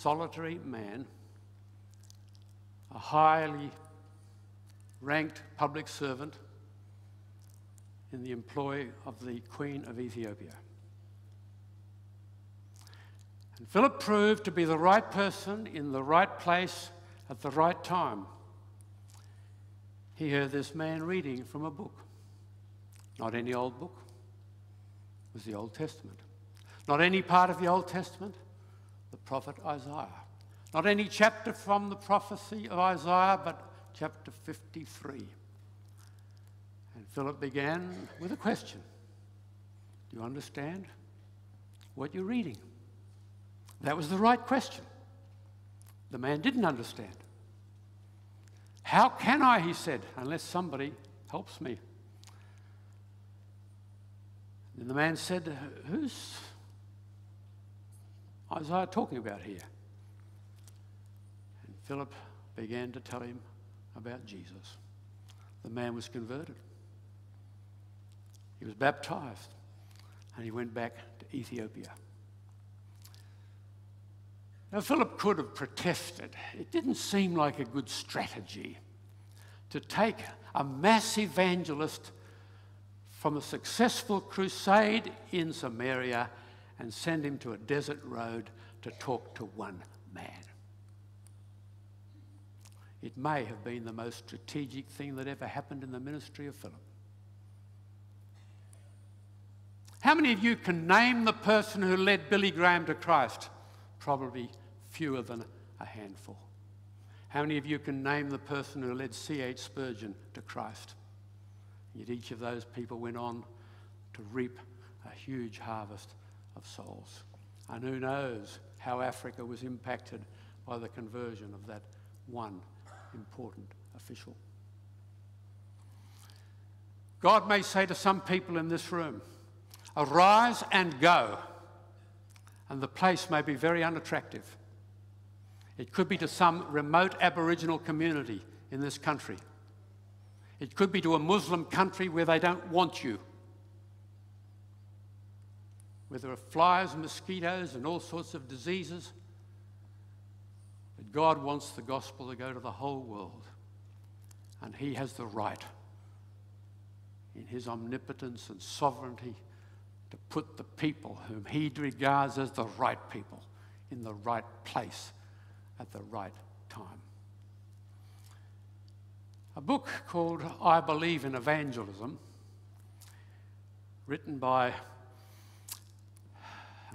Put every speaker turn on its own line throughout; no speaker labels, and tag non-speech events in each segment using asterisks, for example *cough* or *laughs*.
solitary man, a highly ranked public servant in the employ of the Queen of Ethiopia. And Philip proved to be the right person in the right place at the right time. He heard this man reading from a book, not any old book, it was the Old Testament. Not any part of the Old Testament, the prophet Isaiah. Not any chapter from the prophecy of Isaiah, but chapter 53. And Philip began with a question Do you understand what you're reading? That was the right question. The man didn't understand. How can I, he said, unless somebody helps me? And the man said, Who's Isaiah talking about here? And Philip began to tell him about Jesus. The man was converted. He was baptized and he went back to Ethiopia. Now, Philip could have protested. It didn't seem like a good strategy to take a mass evangelist from a successful crusade in Samaria and send him to a desert road to talk to one man. It may have been the most strategic thing that ever happened in the ministry of Philip. How many of you can name the person who led Billy Graham to Christ? Probably fewer than a handful. How many of you can name the person who led C.H. Spurgeon to Christ? Yet each of those people went on to reap a huge harvest of souls. And who knows how Africa was impacted by the conversion of that one important official. God may say to some people in this room, Arise and go. And the place may be very unattractive. It could be to some remote Aboriginal community in this country. It could be to a Muslim country where they don't want you. Where there are flies, and mosquitoes, and all sorts of diseases. But God wants the gospel to go to the whole world. And He has the right, in His omnipotence and sovereignty, to put the people whom He regards as the right people in the right place at the right time. A book called I Believe in Evangelism, written by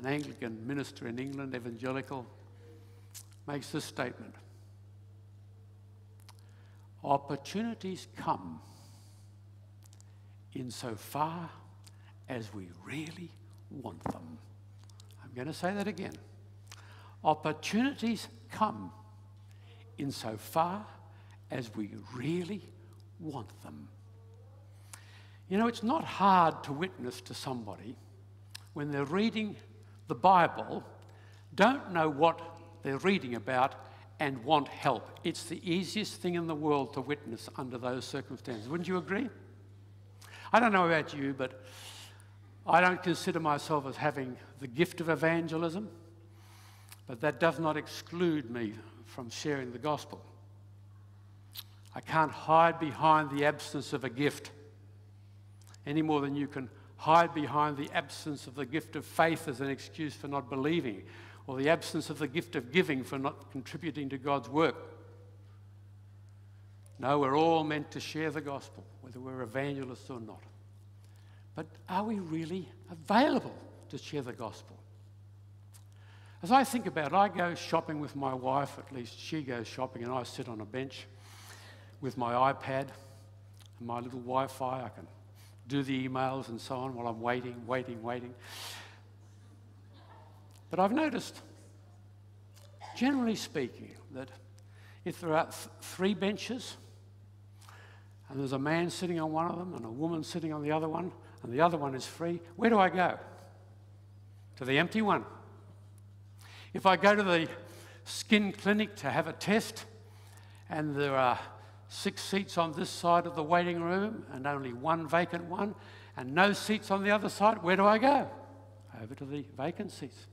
an Anglican minister in England, evangelical, makes this statement Opportunities come insofar as we really want them. I'm going to say that again. Opportunities come insofar as we really want them. You know, it's not hard to witness to somebody when they're reading the Bible, don't know what they're reading about, and want help. It's the easiest thing in the world to witness under those circumstances. Wouldn't you agree? I don't know about you, but I don't consider myself as having the gift of evangelism. But that does not exclude me from sharing the gospel. I can't hide behind the absence of a gift any more than you can hide behind the absence of the gift of faith as an excuse for not believing, or the absence of the gift of giving for not contributing to God's work. No, we're all meant to share the gospel, whether we're evangelists or not. But are we really available to share the gospel? As I think about it, I go shopping with my wife, at least she goes shopping, and I sit on a bench with my iPad and my little Wi Fi. I can do the emails and so on while I'm waiting, waiting, waiting. But I've noticed, generally speaking, that if there are th- three benches and there's a man sitting on one of them and a woman sitting on the other one, and the other one is free, where do I go? To the empty one. If I go to the skin clinic to have a test and there are six seats on this side of the waiting room and only one vacant one and no seats on the other side, where do I go? Over to the vacant seats.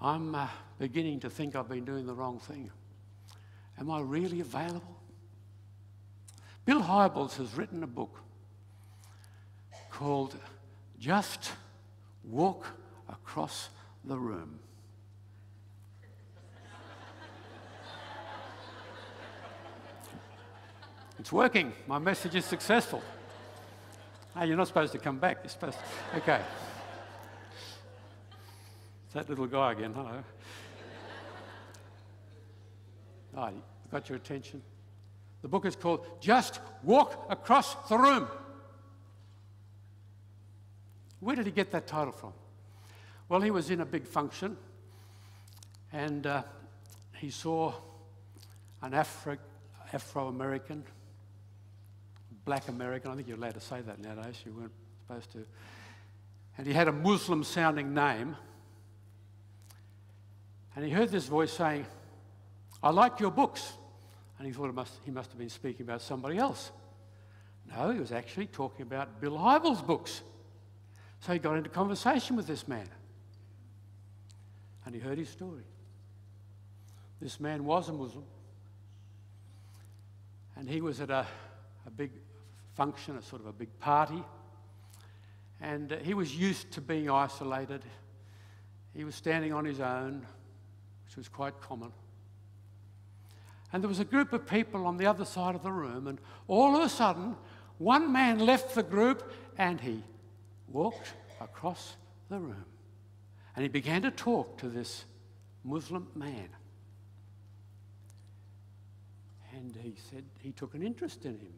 I'm uh, beginning to think I've been doing the wrong thing. Am I really available? Bill Hybels has written a book called Just Walk Across the Room. It's working. My message is successful. Hey, you're not supposed to come back. You're supposed to. Okay. It's that little guy again. Hello. Oh, got your attention? The book is called Just Walk Across the Room. Where did he get that title from? Well, he was in a big function and uh, he saw an Afro American black American. I think you're allowed to say that nowadays. You weren't supposed to. And he had a Muslim sounding name. And he heard this voice saying, I like your books. And he thought must, he must have been speaking about somebody else. No, he was actually talking about Bill Hybels' books. So he got into conversation with this man. And he heard his story. This man was a Muslim. And he was at a, a big function, a sort of a big party. And uh, he was used to being isolated. He was standing on his own, which was quite common. And there was a group of people on the other side of the room, and all of a sudden, one man left the group and he walked across the room. And he began to talk to this Muslim man. And he said he took an interest in him.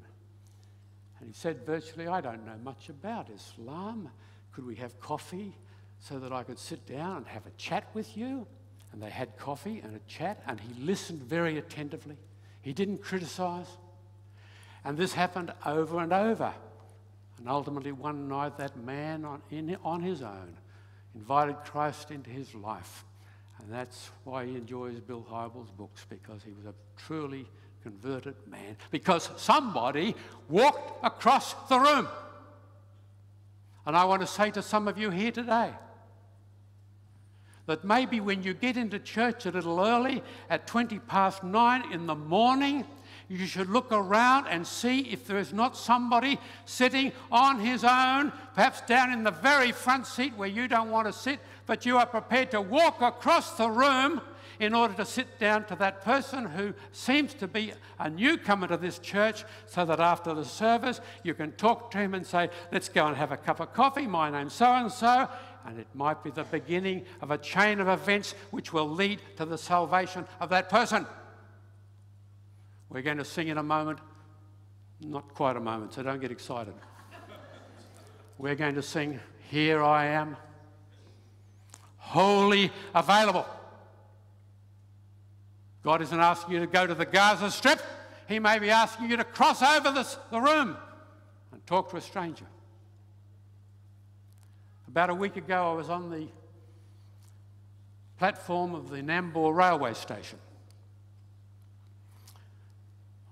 And he said virtually, I don't know much about Islam. Could we have coffee so that I could sit down and have a chat with you? And they had coffee and a chat, and he listened very attentively. He didn't criticize. And this happened over and over. And ultimately, one night, that man on, in, on his own invited Christ into his life. And that's why he enjoys Bill Hybels' books, because he was a truly converted man because somebody walked across the room. And I want to say to some of you here today that maybe when you get into church a little early at 20 past nine in the morning, you should look around and see if there is not somebody sitting on his own, perhaps down in the very front seat where you don't want to sit, but you are prepared to walk across the room in order to sit down to that person who seems to be a newcomer to this church so that after the service you can talk to him and say, Let's go and have a cup of coffee. My name's so and so. And it might be the beginning of a chain of events which will lead to the salvation of that person. We're going to sing in a moment. Not quite a moment, so don't get excited. We're going to sing, Here I Am, wholly available. God isn't asking you to go to the Gaza Strip. He may be asking you to cross over this, the room and talk to a stranger. About a week ago, I was on the platform of the Nambour railway station.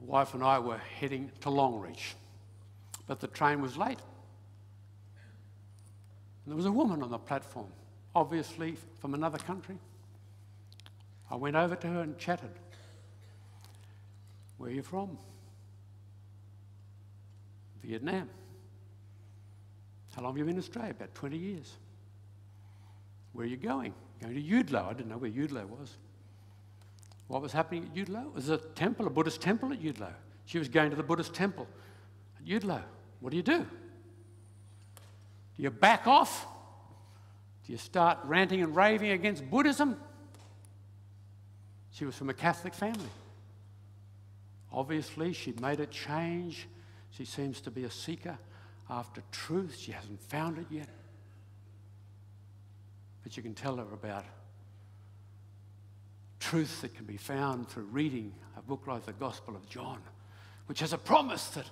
My wife and I were heading to Longreach, but the train was late. And there was a woman on the platform, obviously from another country. I went over to her and chatted. Where are you from? Vietnam. How long have you been in Australia? About 20 years. Where are you going? Going to Eudlo. I didn't know where Eudlo was. What was happening at Eudlo? It was a temple, a Buddhist temple at Eudlo. She was going to the Buddhist temple at Eudlo. What do you do? Do you back off? Do you start ranting and raving against Buddhism? She was from a Catholic family. Obviously, she'd made a change. She seems to be a seeker after truth. She hasn't found it yet. But you can tell her about truth that can be found through reading a book like the Gospel of John, which has a promise that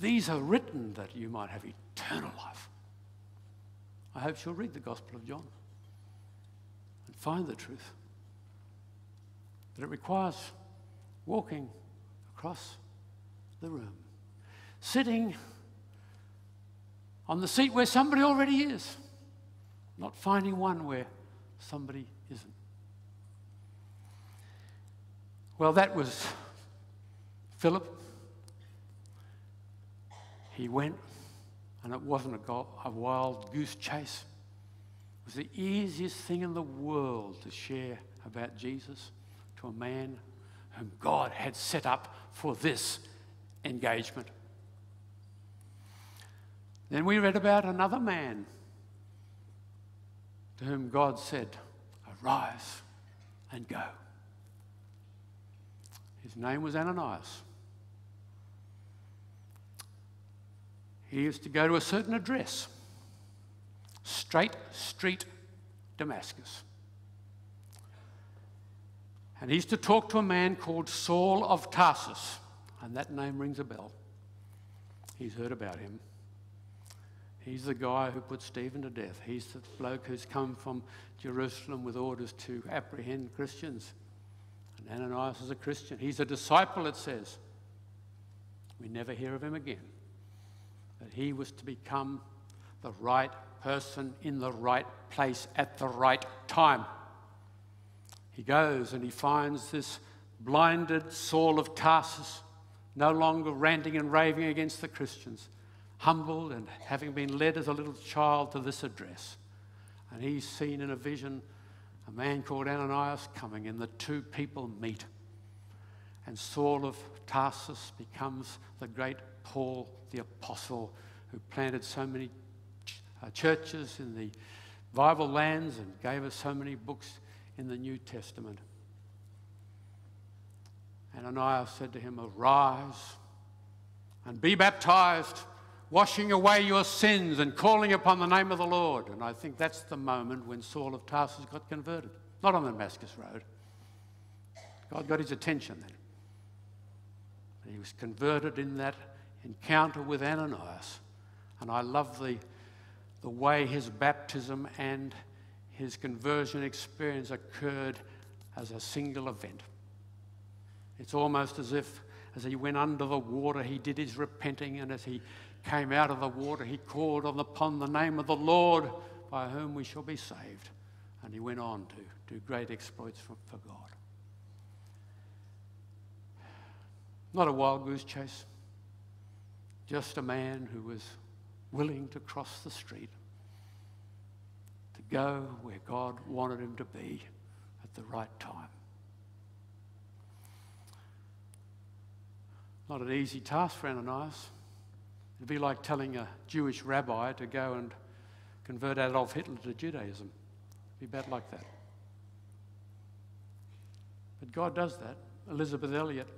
these are written that you might have eternal life. I hope she'll read the Gospel of John and find the truth that it requires walking across the room, sitting on the seat where somebody already is, not finding one where somebody isn't. Well, that was Philip. He went, and it wasn't a, go- a wild goose chase. It was the easiest thing in the world to share about Jesus to a man whom God had set up for this engagement. Then we read about another man to whom God said, Arise and go. His name was Ananias. He used to go to a certain address, Straight Street, Damascus. And he's to talk to a man called Saul of Tarsus, and that name rings a bell. He's heard about him. He's the guy who put Stephen to death. He's the bloke who's come from Jerusalem with orders to apprehend Christians. And Ananias is a Christian. He's a disciple, it says. We never hear of him again. That he was to become the right person in the right place at the right time. He goes and he finds this blinded Saul of Tarsus, no longer ranting and raving against the Christians, humbled and having been led as a little child to this address. And he's seen in a vision a man called Ananias coming, and the two people meet. And Saul of Tarsus becomes the great Paul the Apostle who planted so many ch- uh, churches in the Bible lands and gave us so many books in the New Testament. Ananias said to him, Arise and be baptized, washing away your sins and calling upon the name of the Lord. And I think that's the moment when Saul of Tarsus got converted, not on the Damascus Road. God got his attention then. He was converted in that encounter with Ananias. And I love the, the way his baptism and his conversion experience occurred as a single event. It's almost as if, as he went under the water, he did his repenting, and as he came out of the water, he called on upon the name of the Lord by whom we shall be saved. And he went on to do great exploits for, for God. Not a wild goose chase, just a man who was willing to cross the street to go where God wanted him to be at the right time. Not an easy task for Ananias. It'd be like telling a Jewish rabbi to go and convert Adolf Hitler to Judaism. It'd be bad like that. But God does that. Elisabeth Elliot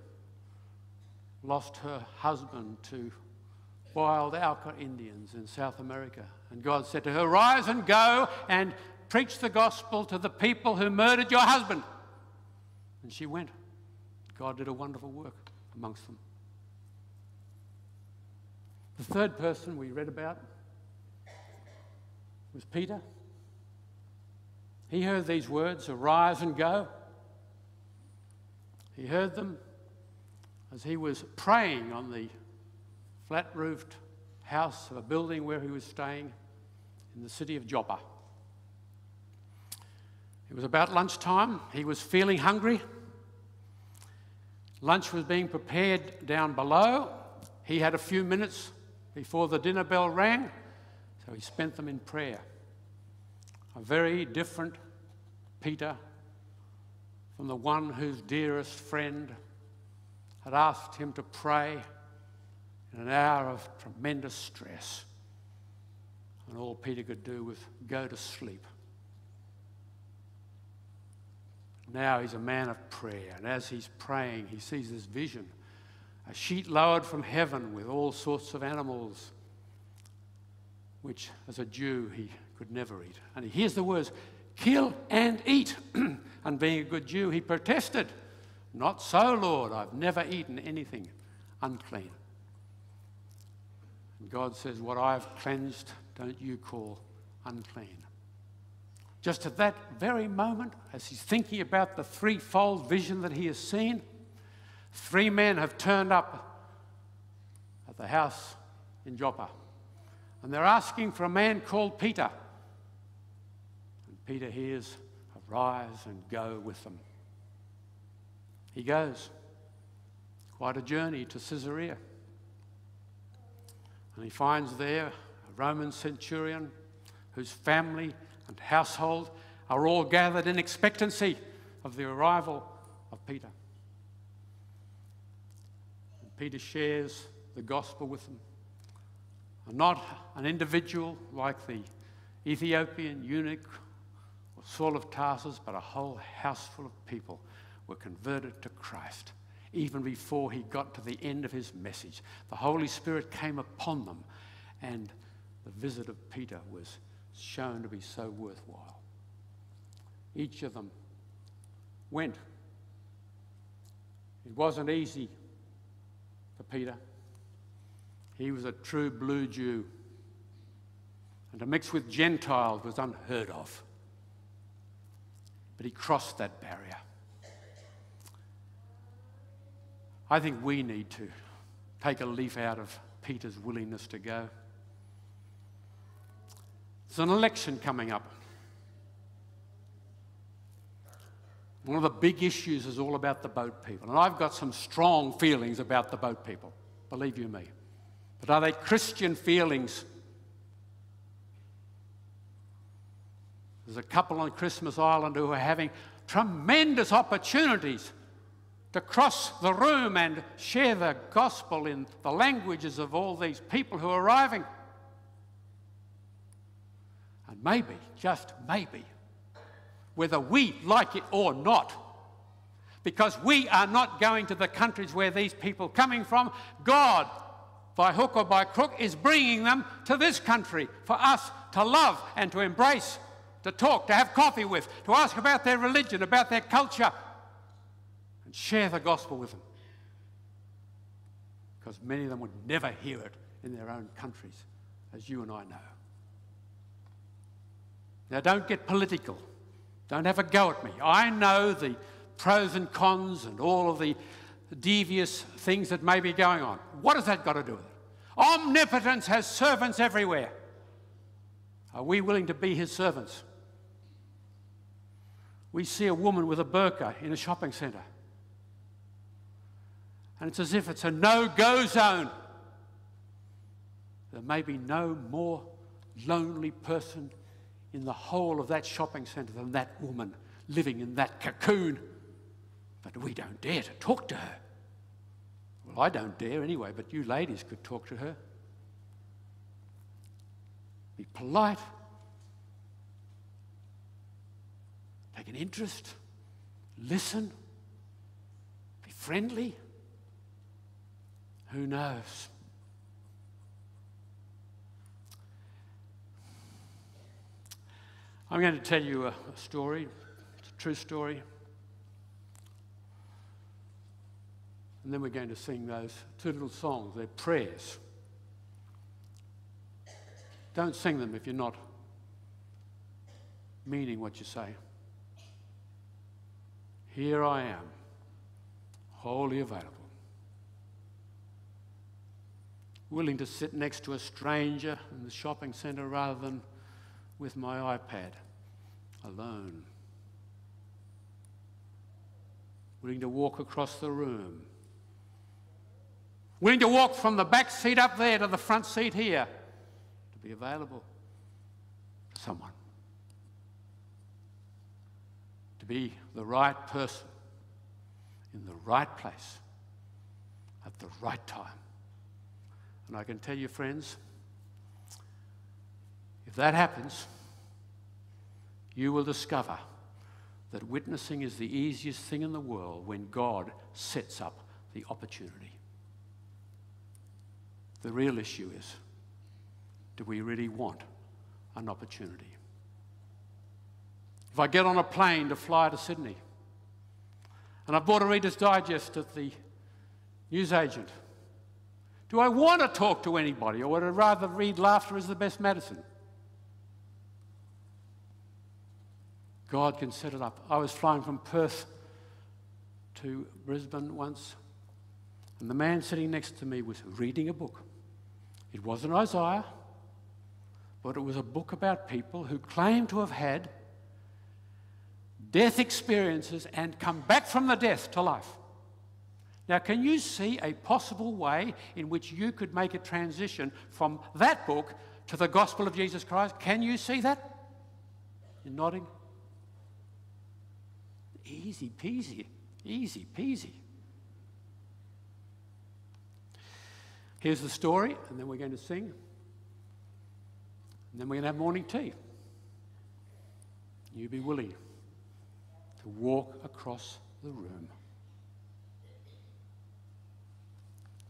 lost her husband to wild Auca Indians in South America. And God said to her, Rise and go and preach the gospel to the people who murdered your husband. And she went. God did a wonderful work amongst them. The third person we read about was Peter. He heard these words, Arise and go. He heard them as he was praying on the flat roofed house of a building where he was staying in the city of Joppa. It was about lunchtime. He was feeling hungry. Lunch was being prepared down below. He had a few minutes before the dinner bell rang, so he spent them in prayer. A very different Peter from the one whose dearest friend had asked him to pray in an hour of tremendous stress. And all Peter could do was go to sleep. Now he's a man of prayer, and as he's praying, he sees this vision a sheet lowered from heaven with all sorts of animals, which as a Jew he could never eat. And he hears the words, kill and eat. *clears throat* and being a good Jew, he protested, Not so, Lord, I've never eaten anything unclean. God says, What I've cleansed, don't you call unclean. Just at that very moment, as he's thinking about the threefold vision that he has seen, three men have turned up at the house in Joppa. And they're asking for a man called Peter. And Peter hears, Arise and go with them. He goes. Quite a journey to Caesarea. And he finds there a Roman centurion whose family and household are all gathered in expectancy of the arrival of Peter. And Peter shares the gospel with them. And not an individual like the Ethiopian eunuch or Saul of Tarsus, but a whole house full of people were converted to Christ even before he got to the end of his message. The Holy Spirit came upon them, and the visit of Peter was shown to be so worthwhile. Each of them went. It wasn't easy for Peter. He was a true blue Jew. And to mix with Gentiles was unheard of. But he crossed that barrier. I think we need to take a leaf out of Peter's willingness to go. There's an election coming up. One of the big issues is all about the boat people. And I've got some strong feelings about the boat people, believe you me. But are they Christian feelings? There's a couple on Christmas Island who are having tremendous opportunities to cross the room and share the gospel in the languages of all these people who are arriving. And maybe, just maybe, whether we like it or not, because we are not going to the countries where these people are coming from, God, by hook or by crook, is bringing them to this country for us to love and to embrace, to talk, to have coffee with, to ask about their religion, about their culture, and share the gospel with them. Because many of them would never hear it in their own countries, as you and I know. Now, don't get political. Don't have a go at me. I know the pros and cons and all of the devious things that may be going on. What has that got to do with it? Omnipotence has servants everywhere. Are we willing to be his servants? We see a woman with a burqa in a shopping centre. And it's as if it's a no go zone. There may be no more lonely person in the whole of that shopping centre than that woman living in that cocoon. But we don't dare to talk to her. Well, I don't dare anyway, but you ladies could talk to her. Be polite, take an interest, listen, be friendly. Who knows? I'm going to tell you a, a story. It's a true story. And then we're going to sing those two little songs. They're prayers. Don't sing them if you're not meaning what you say. Here I am, wholly available. Willing to sit next to a stranger in the shopping centre rather than with my iPad alone. Willing to walk across the room. Willing to walk from the back seat up there to the front seat here to be available to someone. To be the right person in the right place at the right time. And I can tell you, friends, if that happens, you will discover that witnessing is the easiest thing in the world when God sets up the opportunity. The real issue is do we really want an opportunity? If I get on a plane to fly to Sydney and I've bought a Reader's Digest at the newsagent, do I want to talk to anybody, or would I rather read laughter is the best medicine? God can set it up. I was flying from Perth to Brisbane once, and the man sitting next to me was reading a book. It wasn't Isaiah, but it was a book about people who claim to have had death experiences and come back from the death to life. Now, can you see a possible way in which you could make a transition from that book to the gospel of Jesus Christ? Can you see that? You're nodding. Easy peasy, easy peasy. Here's the story, and then we're going to sing. And then we're going to have morning tea. You be willing to walk across the room.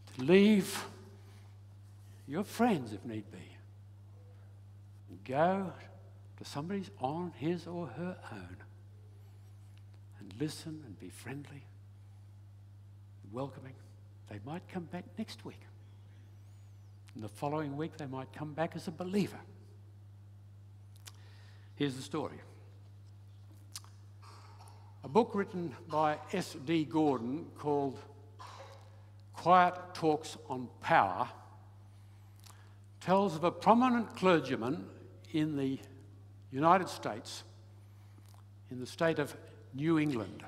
To leave your friends if need be. And go to somebody's on his or her own and listen and be friendly, welcoming. They might come back next week. And the following week, they might come back as a believer. Here's the story. A book written by S.D. Gordon called Quiet Talks on Power tells of a prominent clergyman in the United States, in the state of New England.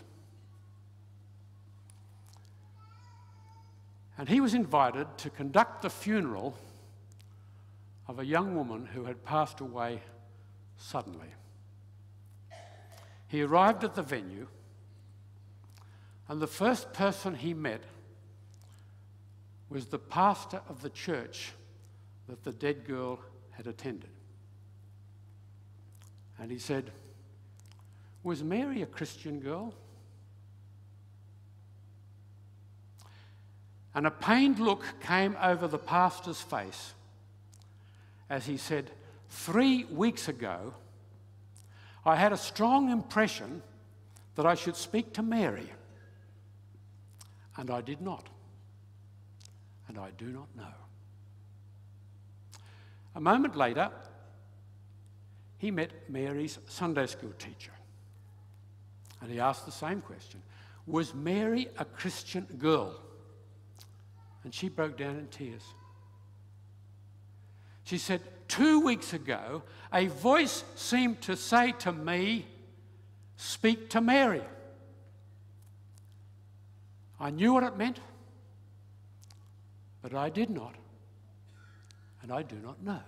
And he was invited to conduct the funeral of a young woman who had passed away suddenly. He arrived at the venue, and the first person he met was the pastor of the church that the dead girl had attended. And he said, Was Mary a Christian girl? And a pained look came over the pastor's face as he said, Three weeks ago, I had a strong impression that I should speak to Mary, and I did not. And I do not know. A moment later, he met Mary's Sunday school teacher. And he asked the same question Was Mary a Christian girl? And she broke down in tears. She said, Two weeks ago, a voice seemed to say to me, Speak to Mary. I knew what it meant, but I did not, and I do not know.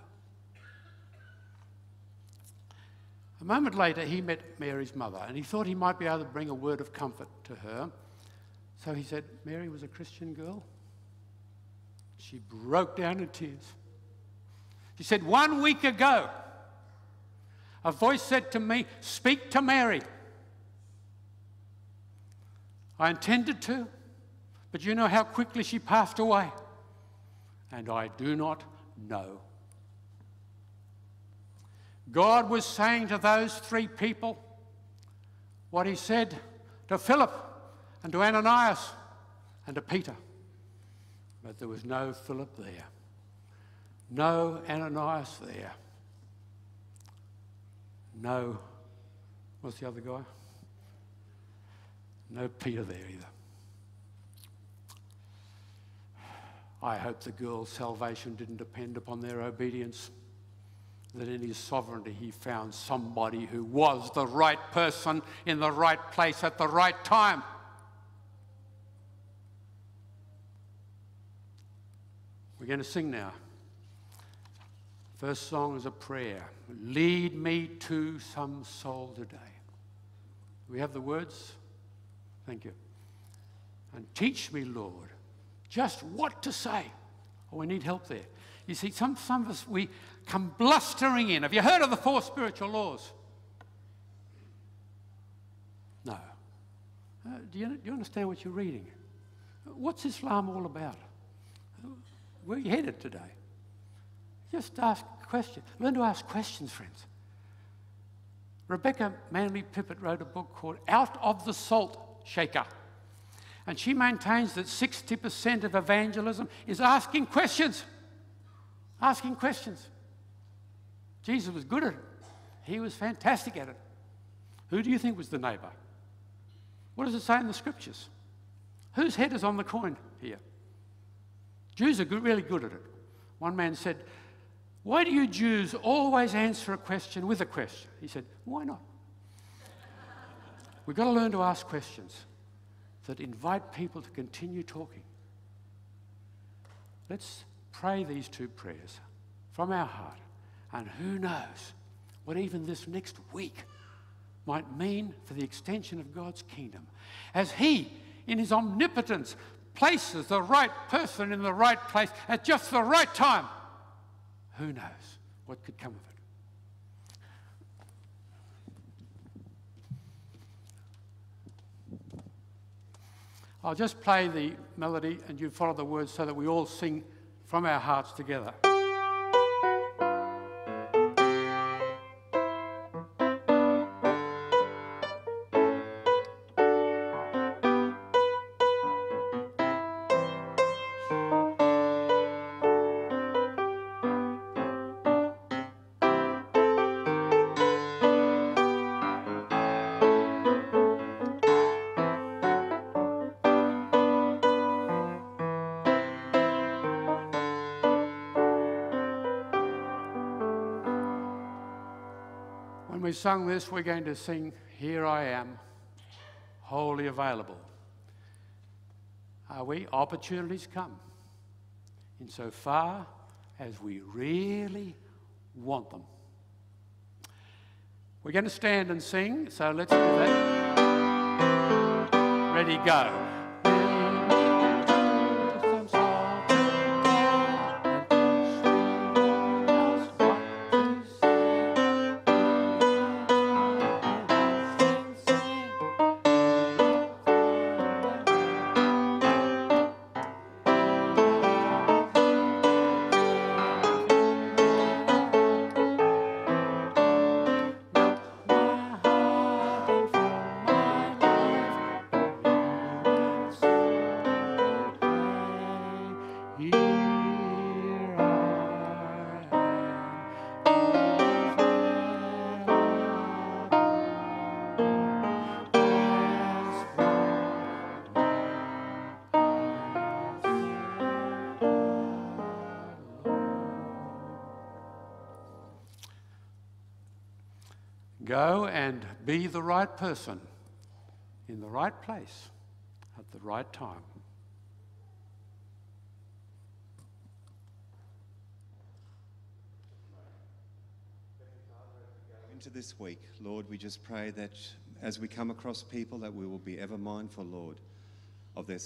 A moment later, he met Mary's mother, and he thought he might be able to bring a word of comfort to her. So he said, Mary was a Christian girl. She broke down in tears. She said, One week ago, a voice said to me, Speak to Mary. I intended to, but you know how quickly she passed away. And I do not know. God was saying to those three people what he said to Philip and to Ananias and to Peter. But there was no Philip there, no Ananias there, no, what's the other guy? No Peter there either. I hope the girl's salvation didn't depend upon their obedience. That in his sovereignty he found somebody who was the right person in the right place at the right time. We're going to sing now. First song is a prayer. Lead me to some soul today. We have the words? Thank you. And teach me, Lord, just what to say. Oh, we need help there. You see, some, some of us, we come blustering in. Have you heard of the four spiritual laws? No. Uh, do, you, do you understand what you're reading? What's Islam all about? Where are you headed today? Just ask questions. Learn to ask questions, friends. Rebecca Manley Pippert wrote a book called Out of the Salt Shaker. And she maintains that 60% of evangelism is asking questions. Asking questions. Jesus was good at it, he was fantastic at it. Who do you think was the neighbor? What does it say in the scriptures? Whose head is on the coin here? Jews are good, really good at it. One man said, Why do you Jews always answer a question with a question? He said, Why not? *laughs* We've got to learn to ask questions. That invite people to continue talking. Let's pray these two prayers from our heart. And who knows what even this next week might mean for the extension of God's kingdom as He, in His omnipotence, places the right person in the right place at just the right time. Who knows what could come of it? I'll just play the melody and you follow the words so that we all sing from our hearts together. We sung this, we're going to sing, Here I Am, wholly available. Are we? Opportunities come insofar as we really want them. We're going to stand and sing, so let's do that. Ready, go. And be the right person in the right place at the right time.
into this week, Lord, we just pray that as we come across people, that we will be ever mindful, Lord, of their